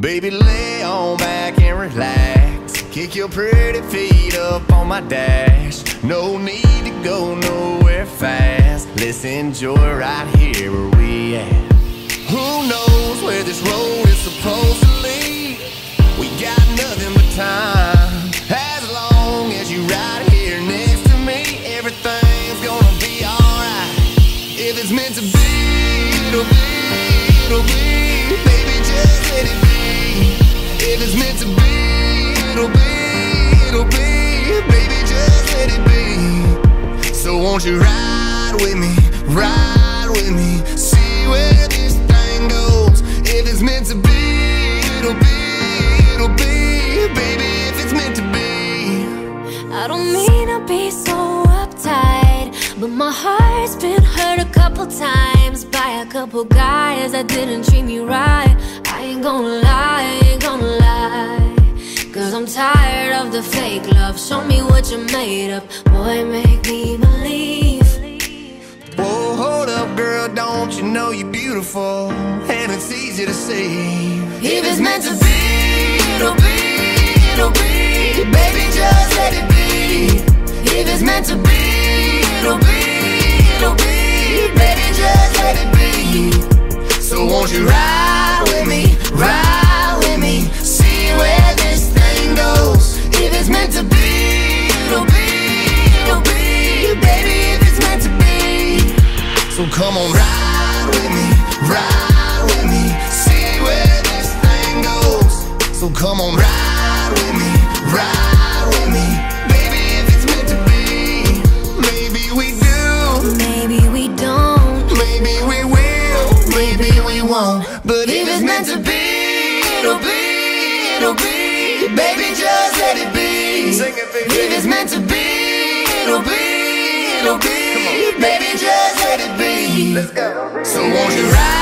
Baby, lay on back and relax. Kick your pretty feet up on my dash. No need to go nowhere fast. Let's enjoy right here where we at. Who knows where this road is supposed to lead? We got nothing but time. As long as you right here next to me, everything's gonna be alright. If it's meant to be, won't you ride with me, ride with me, see where this thing goes. If it's meant to be, it'll be, it'll be. Baby, if it's meant to be. I don't mean to be so uptight, but my heart's been hurt a couple times by a couple guys that didn't treat me right. I ain't gonna lie, I ain't gonna lie. I'm tired of the fake love. Show me what you're made of. Boy, make me believe. Whoa, hold up, girl, don't you know you're beautiful? And it's easy to see. If it's meant to be, it'll be, it'll be. Baby, just let it But if it's meant to be, it'll be, it'll be. Baby, just let it be. Sing it, baby. If it's meant to be, it'll be, it'll be. Baby, just let it be. Let's go. So won't you ride